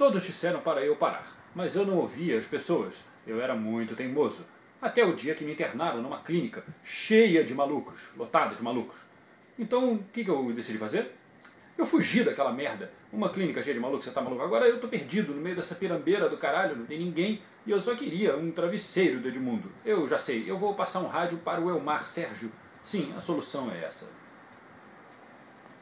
Todos disseram para eu parar, mas eu não ouvia as pessoas. Eu era muito teimoso. Até o dia que me internaram numa clínica cheia de malucos, lotada de malucos. Então, o que, que eu decidi fazer? Eu fugi daquela merda. Uma clínica cheia de malucos, você tá maluco? Agora eu tô perdido no meio dessa pirambeira do caralho, não tem ninguém. E eu só queria um travesseiro do Edmundo. Eu já sei, eu vou passar um rádio para o Elmar Sérgio. Sim, a solução é essa.